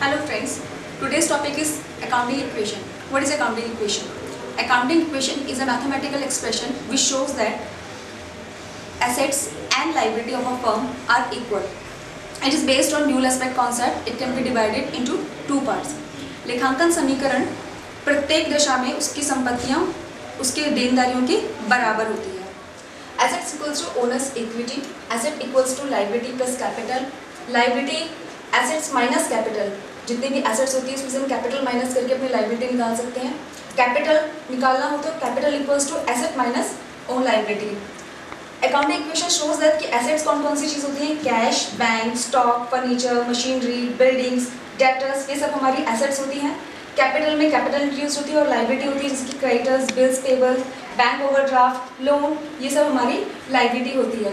Hello friends, today's topic is accounting equation. What is accounting equation? Accounting equation is a mathematical expression which shows that assets and liability of a firm are equal. It is based on dual aspect concept. It can be divided into two parts. लेखांकन समीकरण प्रत्येक दशा में उसकी संपत्तियाँ उसके देनदारियों के बराबर होती है assets equals to owners equity asset equals to liability plus capital liability assets minus capital जितने भी एसेट्स होती है, उसमें से हम capital minus करके अपनी liability निकाल सकते हैं। कैपिटल निकालना हो तो capital equals to asset minus own liability. Accounting equation shows that कि एसेट्स कौन कौन सी चीज़ होती हैं? Cash bank stock furniture machinery buildings debtors ये सब हमारी एसेट्स होती हैं। कैपिटल में कैपिटल इंट्रोड्यूस होती है और लाइबिलिटी होती है, जिसकी creditors bills payables bank overdraft loan ये सब हमारी लाइबिलिटी होती है।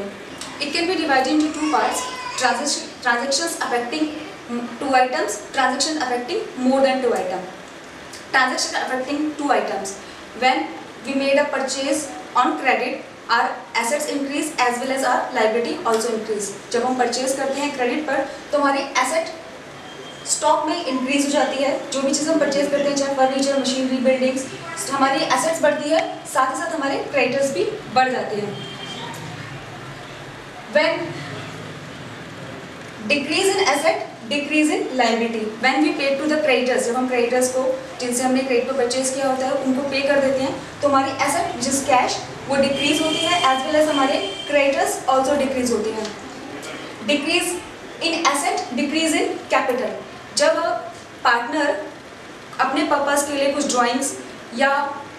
It can be divided into two parts transactions affecting two items transaction affecting more than two item transaction affecting two items. When we made a purchase on credit, our assets increase as well as our liability also increase. जब हम purchase करते हैं credit पर तो हमारी asset stock में increase हो जाती है। जो भी चीज़ हम परचेज करते हैं, चाहे फर्नीचर मशीनरी बिल्डिंग्स हमारी एसेट्स बढ़ती है, साथ ही साथ हमारे क्रेडिटर्स भी बढ़ जाते हैं। When decrease in asset decrease in liability when we pay to the creditors जब हम क्रेडिटर्स को, जिनसे हमने क्रेडिट पर परचेज किया होता है, उनको पे कर देते हैं तो हमारी एसेट जिस कैश वो डिक्रीज होती है एज वेल एज हमारे क्रेडिटर्स ऑल्सो डिक्रीज होती हैं. Decrease in asset decrease in capital जब पार्टनर अपने पर्पज़ के लिए कुछ ड्राइंग्स या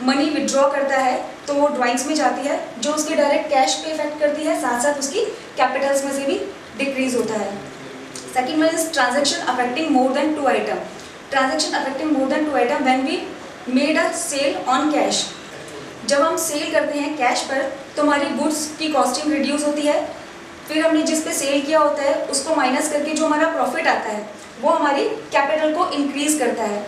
मनी विड्रॉ करता है तो वो ड्राइंग्स में जाती है, जो उसके डायरेक्ट कैश पे इफ़ेक्ट करती है साथ साथ उसकी कैपिटल्स में से भी डिक्रीज होता है. Second one is transaction affecting more than two item. Transaction affecting more than two item when we made a sale on cash. जब हम सेल करते हैं कैश पर तो हमारी गुड्स की कॉस्टिंग रिड्यूस होती है फिर हमने जिस पे सेल किया होता है, उसको माइनस करके जो हमारा प्रॉफिट आता है, वो हमारी कैपिटल को इंक्रीज करता है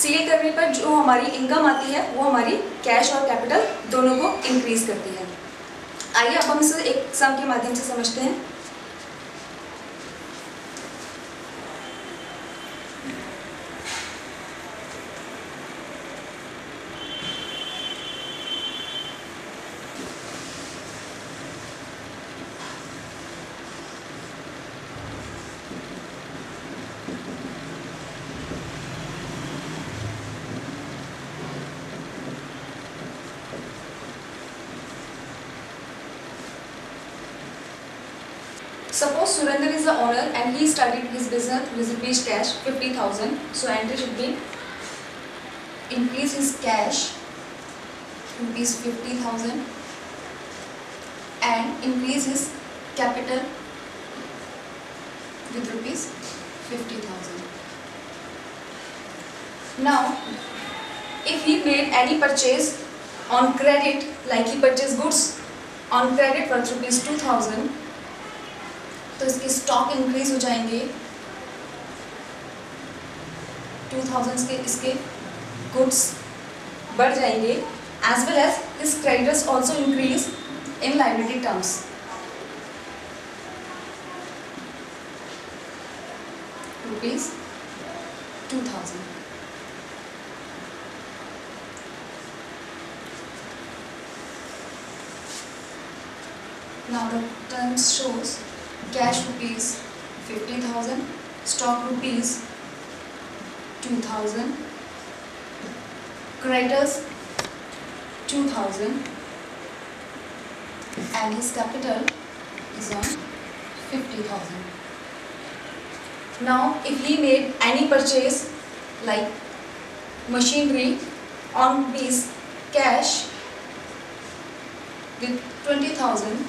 सेल करने पर जो हमारी इनकम आती है, वो हमारी कैश और कैपिटल दोनों को इंक्रीज करती है आइए अब हम इसे एक सम के माध्यम से समझते हैं Suppose Surendra is the owner and he started his business with rupees cash 50,000. So entry should be increase his cash rupees 50,000 and increase his capital with rupees 50,000. Now, if he made any purchase on credit, like he purchased goods on credit for rupees 2000, तो इसके stock increase हो जाएँगे। 2000 के इसके goods बढ़ जाएँगे as well as his creditors also increase in liability terms rupees two thousand Now the terms shows cash rupees 50,000, stock rupees 2,000, creditors 2,000 and his capital is on 50,000. Now if he made any purchase like machinery on piece cash with 20,000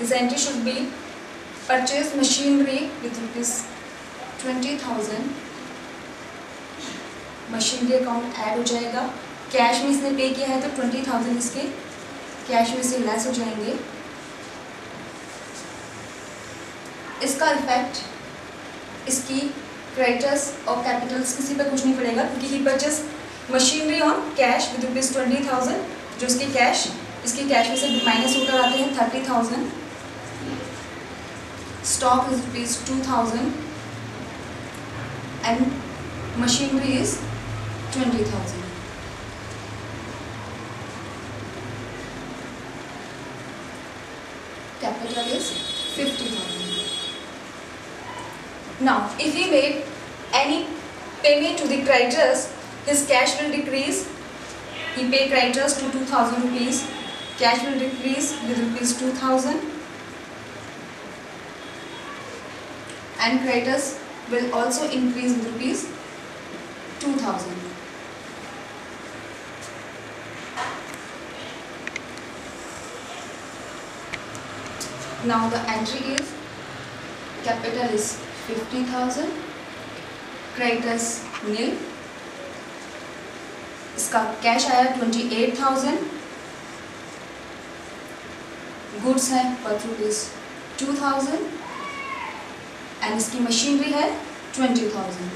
entry should be purchase machinery with rupees 20,000 machinery account add हो जाएगा। Cash में इसने पे किया है तो 20,000 इसके cash में से लेस हो जाएँगे। इसका इफ़ेक्ट इसकी क्रेडिटर्स और कैपिटल्स किसी पर कुछ नहीं पड़ेगा क्योंकि he purchase machinery on cash with rupees twenty thousand जो इसके कैश इसके कैश में से माइनस होकर आते हैं thirty thousand stock is rupees 2000 and machinery is 20,000. Capital is 50,000. Now, if he made any payment to the creditors, his cash will decrease. He paid creditors to 2000 rupees. Cash will decrease with rupees 2000. And creditors will also increase with rupees 2000. Now the entry is capital is 50,000 creditors nil इसका cash आया 28,000 goods है पर rupees 2,000 and इसकी machinery है twenty thousand.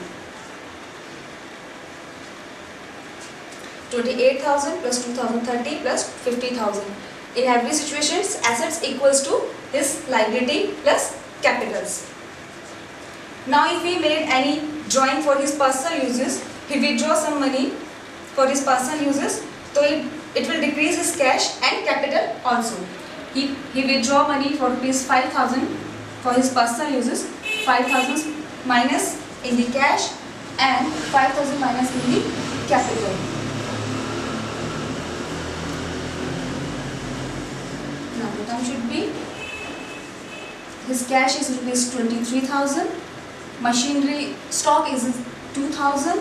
Twenty eight thousand plus two thousand thirty plus fifty thousand in every situation assets equals to his liability plus capitals now if we made any drawing for his personal uses he withdraw some money for his personal uses तो it will decrease his cash and capital also he withdraw money for rupees five thousand for his personal uses 5,000 minus in the cash and 5,000 minus in the capital. Now the term should be his cash is rupees 23,000, machinery stock is 2,000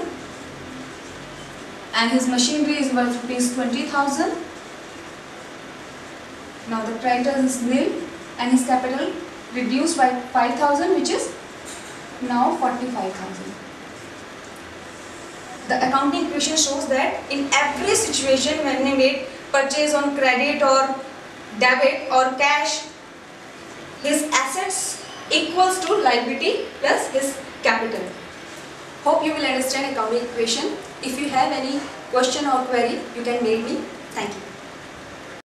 and his machinery is worth rupees 20,000. Now the creditor is nil and his capital reduced by 5,000 which is now 45,000. The accounting equation shows that in every situation when he made purchase on credit or debit or cash, his assets equals to liability plus his capital. Hope you will understand accounting equation. If you have any question or query, you can mail me. Thank you.